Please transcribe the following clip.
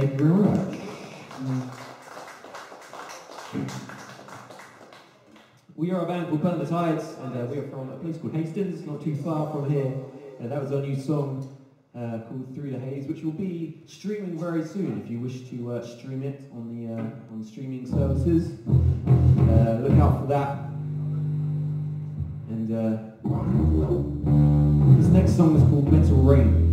Thank you very much. We are a band called Burn the Tides, and uh, we are from a place called Hastings, not too far from here. Uh, that was our new song uh, called Through the Haze, which will be streaming very soon if you wish to uh, stream it on the uh, on streaming services. Uh, look out for that. And uh, this next song is called Mental Rain.